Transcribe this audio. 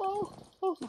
whoa, oh. whoa.